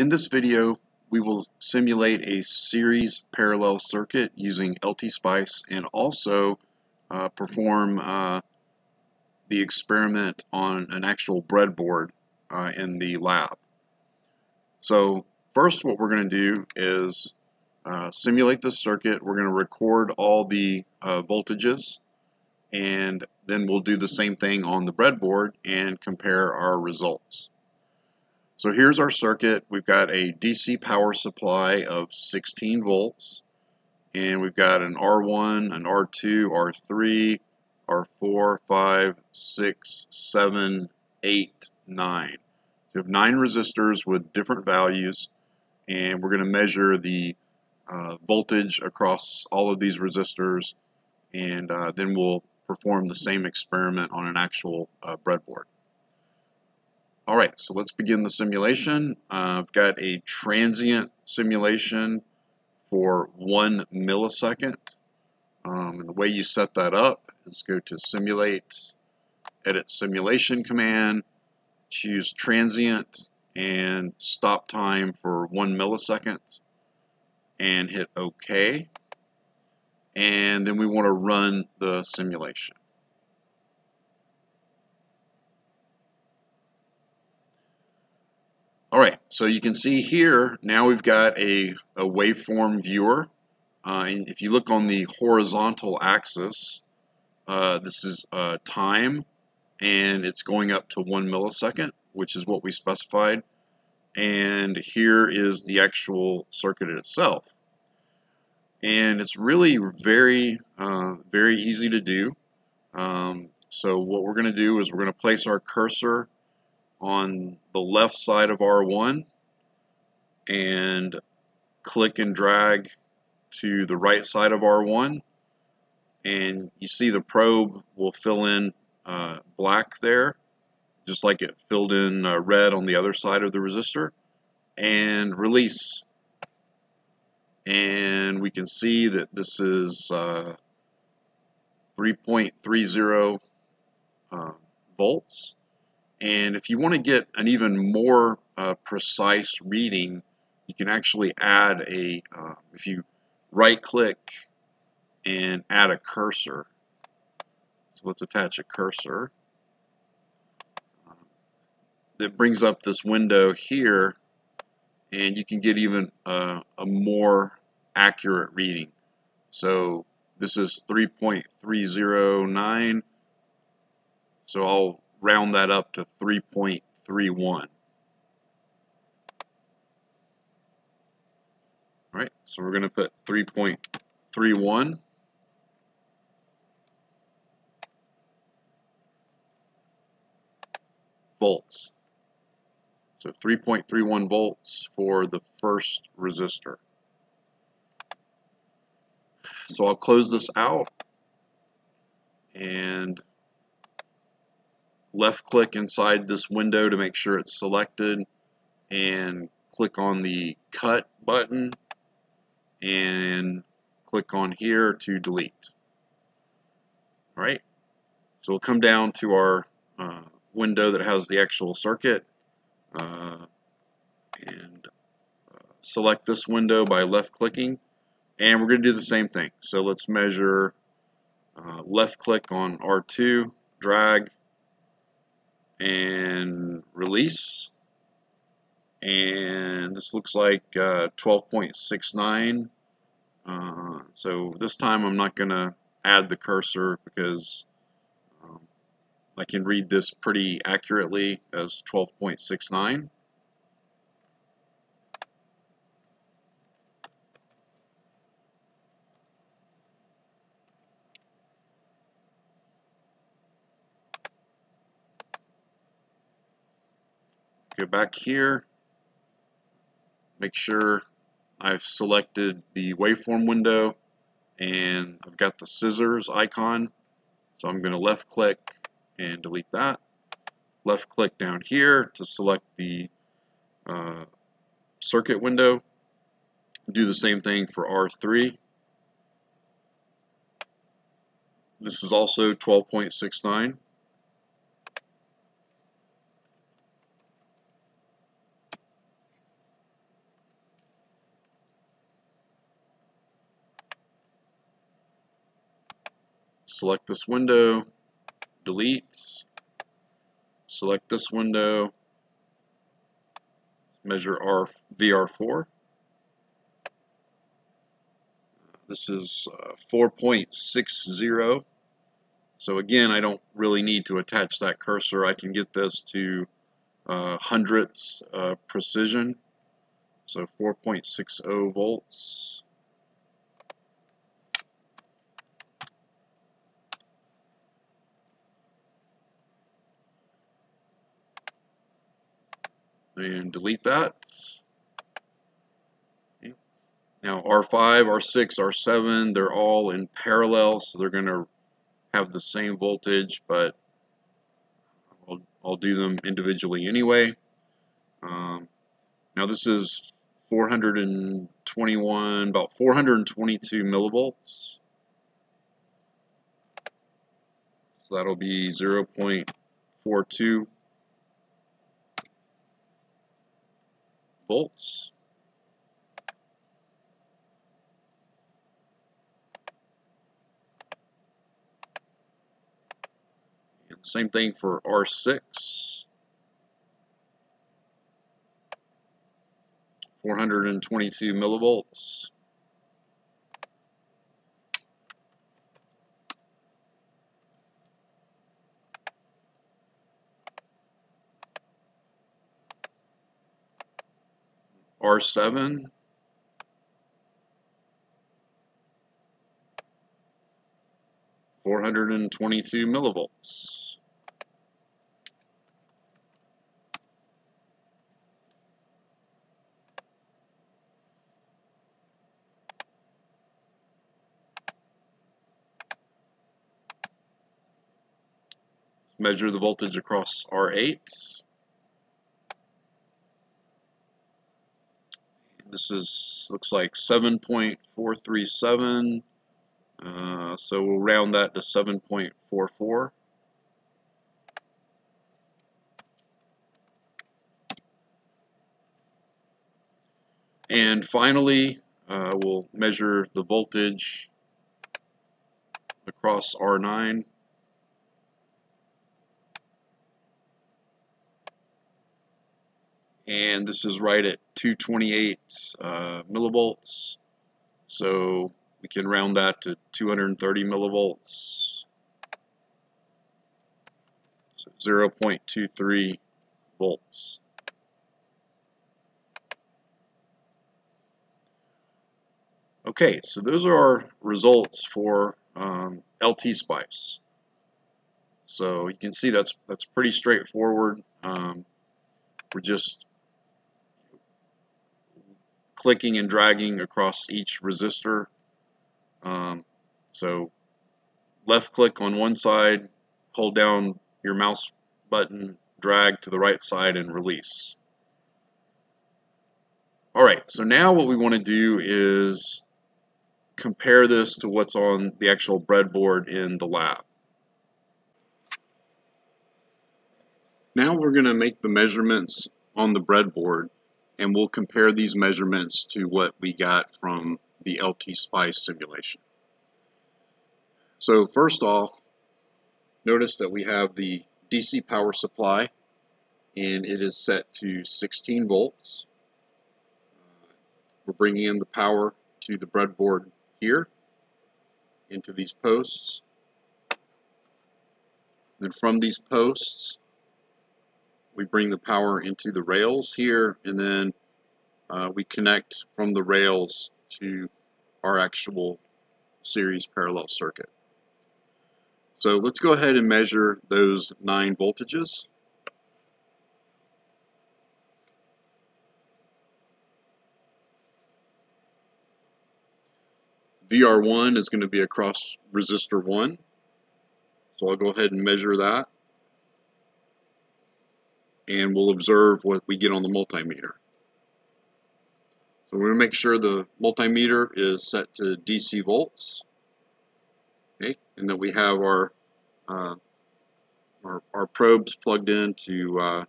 In this video, we will simulate a series parallel circuit using LTSpice and also uh, perform uh, the experiment on an actual breadboard uh, in the lab. So first what we're going to do is uh, simulate the circuit. We're going to record all the uh, voltages and then we'll do the same thing on the breadboard and compare our results. So here's our circuit. We've got a DC power supply of 16 volts and we've got an R1, an R2, R3, R4, 5, 6, 7, 8, 9. So we have nine resistors with different values and we're going to measure the uh, voltage across all of these resistors and uh, then we'll perform the same experiment on an actual uh, breadboard. Alright, so let's begin the simulation. Uh, I've got a transient simulation for one millisecond. Um, and the way you set that up is go to Simulate, Edit Simulation command, choose Transient, and stop time for one millisecond, and hit OK and then we want to run the simulation. Alright, so you can see here, now we've got a, a waveform viewer. Uh, and if you look on the horizontal axis, uh, this is uh, time, and it's going up to one millisecond, which is what we specified. And here is the actual circuit itself and it's really very uh, very easy to do um, so what we're going to do is we're going to place our cursor on the left side of R1 and click and drag to the right side of R1 and you see the probe will fill in uh, black there just like it filled in uh, red on the other side of the resistor and release. And we can see that this is uh, 3.30 uh, volts and if you want to get an even more uh, precise reading you can actually add a uh, if you right click and add a cursor so let's attach a cursor that brings up this window here and you can get even uh, a more accurate reading. So this is 3.309, so I'll round that up to 3.31. All right, so we're going to put 3.31. volts. So 3.31 volts for the first resistor. So I'll close this out and left click inside this window to make sure it's selected and click on the cut button and click on here to delete. Alright, so we'll come down to our uh, window that has the actual circuit uh, and uh, select this window by left clicking and we're going to do the same thing so let's measure uh, left click on R2 drag and release and this looks like uh, 12.69 uh, so this time I'm not going to add the cursor because I can read this pretty accurately as 12.69. Go back here, make sure I've selected the waveform window and I've got the scissors icon. So I'm going to left click and delete that. Left click down here to select the uh, circuit window. Do the same thing for R3. This is also 12.69. select this window, delete, select this window, measure R VR4. This is uh, 4.60. So again, I don't really need to attach that cursor. I can get this to uh, hundredths uh, precision. So 4.60 volts. And delete that. Now R5, R6, R7, they're all in parallel, so they're going to have the same voltage, but I'll, I'll do them individually anyway. Um, now this is 421, about 422 millivolts. So that'll be 0.42 volts. And same thing for R6. 422 millivolts. R7 422 millivolts. Measure the voltage across R8. This is looks like 7.437. Uh, so we'll round that to 7.44. And finally, uh, we'll measure the voltage across R9. And this is right at 228 uh, millivolts. So we can round that to 230 millivolts. So 0.23 volts. Okay so those are our results for um, LT Spice so you can see that's that's pretty straightforward. Um, we're just clicking and dragging across each resistor. Um, so left click on one side, hold down your mouse button, drag to the right side and release. Alright, so now what we want to do is compare this to what's on the actual breadboard in the lab. Now we're going to make the measurements on the breadboard and we'll compare these measurements to what we got from the LT Spice simulation. So first off, notice that we have the DC power supply and it is set to 16 volts. We're bringing in the power to the breadboard here into these posts. Then from these posts, we bring the power into the rails here and then uh, we connect from the rails to our actual series parallel circuit. So let's go ahead and measure those nine voltages. VR1 is going to be across resistor 1. So I'll go ahead and measure that and we'll observe what we get on the multimeter. So we're going to make sure the multimeter is set to DC volts, okay, and that we have our uh, our, our, probes plugged into uh,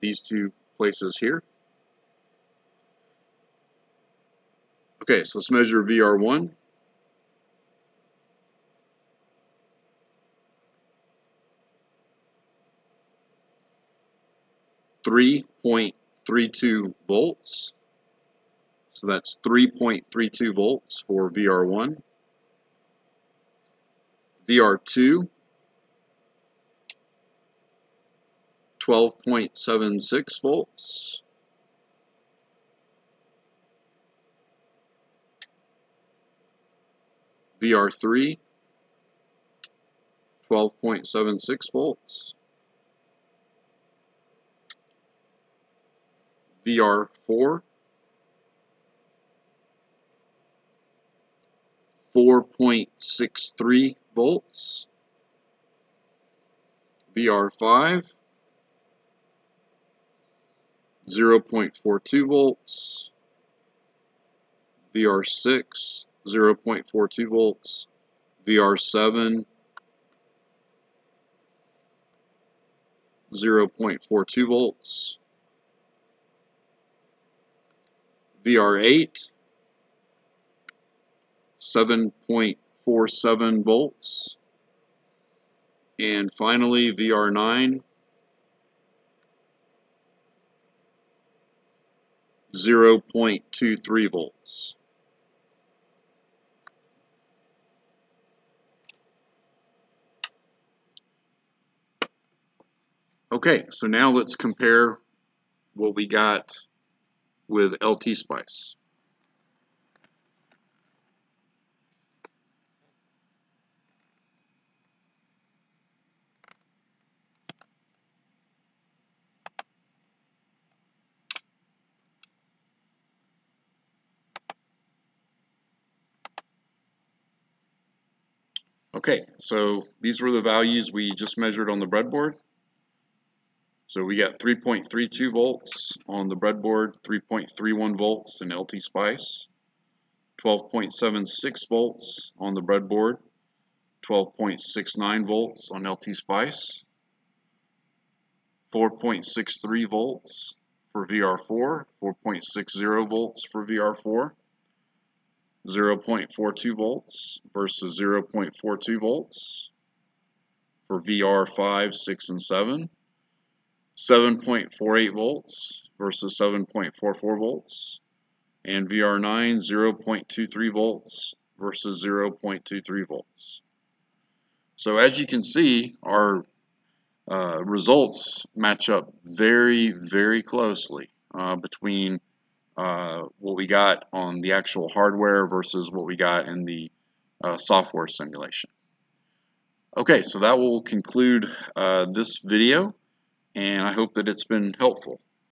these two places here. Okay, so let's measure VR1. 3.32 volts. So that's 3.32 volts for VR1. VR2, 12.76 volts. VR3, 12.76 volts. VR4, 4.63 volts. VR5, 0.42 volts. VR6, 0.42 volts. VR7, 0.42 volts. VR8, 7.47 volts. And finally, VR9, 0.23 volts. Okay, so now let's compare what we got with LT Spice. Okay, so these were the values we just measured on the breadboard. So we got 3.32 volts on the breadboard, 3.31 volts in LT Spice, 12.76 volts on the breadboard, 12.69 volts on LT Spice, 4.63 volts for VR4, 4.60 volts for VR4, 0.42 volts versus 0.42 volts for VR5, 6, and 7. 7.48 volts versus 7.44 volts, and VR9 0.23 volts versus 0.23 volts. So as you can see, our uh, results match up very, very closely uh, between uh, what we got on the actual hardware versus what we got in the uh, software simulation. Okay, so that will conclude uh, this video and I hope that it's been helpful.